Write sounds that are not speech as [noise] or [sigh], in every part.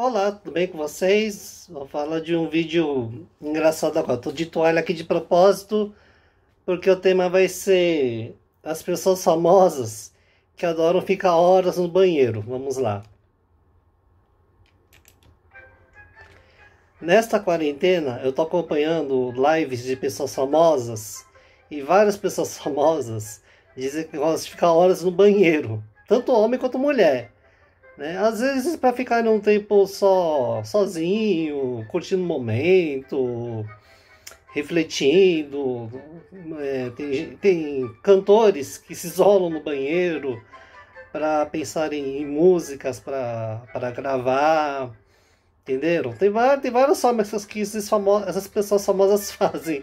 Olá, tudo bem com vocês? Vou falar de um vídeo engraçado agora. Tô de toalha aqui de propósito, porque o tema vai ser as pessoas famosas que adoram ficar horas no banheiro. Vamos lá. Nesta quarentena, eu tô acompanhando lives de pessoas famosas e várias pessoas [laughs] famosas dizem que gostam de ficar horas no banheiro, tanto homem quanto mulher. Né? Às vezes para ficar num tempo só sozinho, curtindo o momento, refletindo. É, tem, tem cantores que se isolam no banheiro para pensar em, em músicas para gravar. Entenderam? Tem, várias, tem várias formas que essas pessoas famosas [laughs] fazem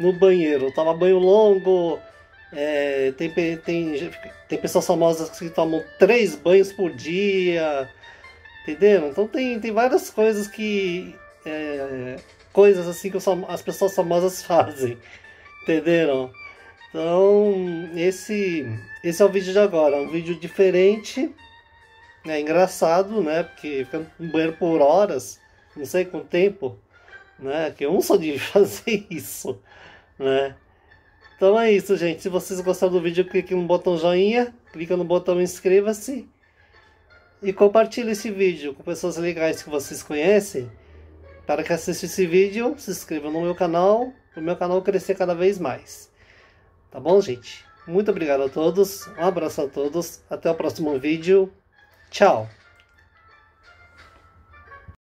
no banheiro. Toma banho longo, é, tem, tem, tem pessoas famosas que tomam três banhos por dia, entendeu? Então tem, tem várias coisas que. É, coisas assim que as pessoas famosas [laughs] fazem, entenderam? Então, esse, esse é o vídeo de agora, um vídeo diferente, é engraçado, né? Porque fica no banheiro por horas, não sei quanto tempo, né? Que eu não sou de [laughs] fazer isso, né? Então é isso, gente. Se vocês gostaram do vídeo, clique no botão joinha, clica no botão inscreva-se e compartilhe esse vídeo com pessoas legais que vocês conhecem para que assistam esse vídeo, se inscrevam no meu canal, para o meu canal crescer cada vez mais. Tá bom, gente? Muito obrigado a todos, um abraço a todos, até o próximo vídeo, tchau!